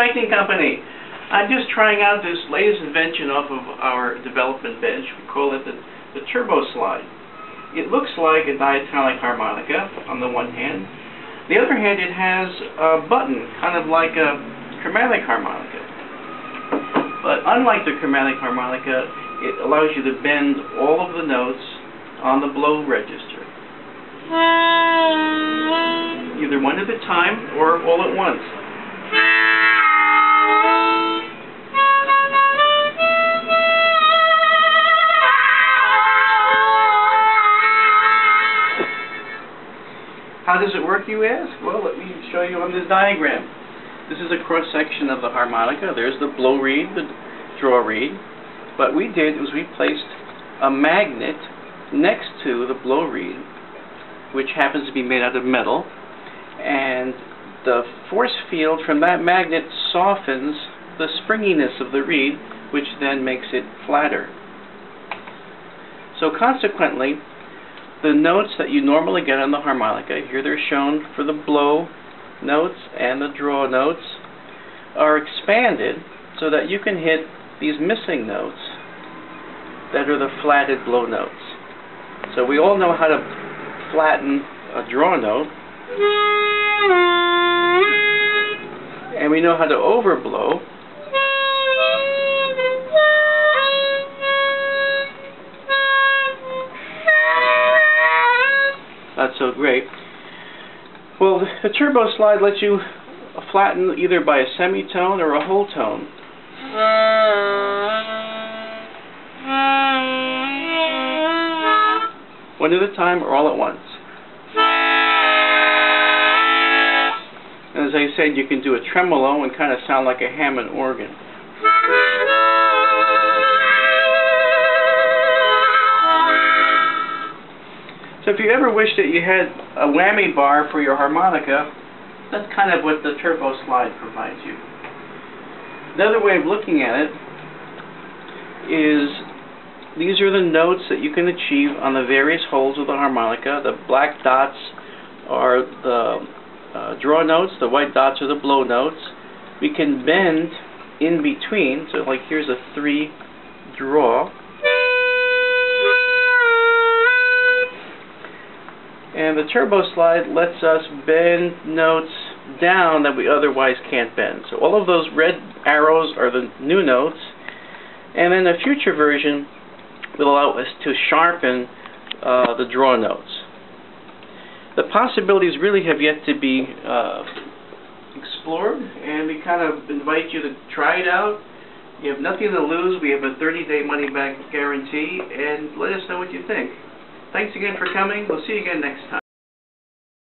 Connecting Company. I'm just trying out this latest invention off of our development bench. We call it the, the Turbo Slide. It looks like a diatonic harmonica on the one hand. The other hand, it has a button, kind of like a chromatic harmonica. But unlike the chromatic harmonica, it allows you to bend all of the notes on the blow register. Either one at a time or all at once. How does it work, you ask? Well, let me show you on this diagram. This is a cross-section of the harmonica. There's the blow reed, the draw reed. What we did was we placed a magnet next to the blow reed, which happens to be made out of metal, and the force field from that magnet softens the springiness of the reed, which then makes it flatter. So consequently, the notes that you normally get on the harmonica, here they're shown for the blow notes and the draw notes, are expanded so that you can hit these missing notes that are the flatted blow notes. So we all know how to flatten a draw note, and we know how to overblow so great. Well, the turbo slide lets you flatten either by a semitone or a whole tone. One at a time or all at once. And as I said, you can do a tremolo and kind of sound like a Hammond organ. So if you ever wish that you had a whammy bar for your harmonica, that's kind of what the turbo slide provides you. Another way of looking at it is these are the notes that you can achieve on the various holes of the harmonica. The black dots are the uh, draw notes, the white dots are the blow notes. We can bend in between, so like here's a three draw, And the turbo slide lets us bend notes down that we otherwise can't bend. So all of those red arrows are the new notes. And then the future version will allow us to sharpen uh, the draw notes. The possibilities really have yet to be uh, explored, and we kind of invite you to try it out. You have nothing to lose. We have a 30-day money-back guarantee, and let us know what you think. Thanks again for coming. We'll see you again next time.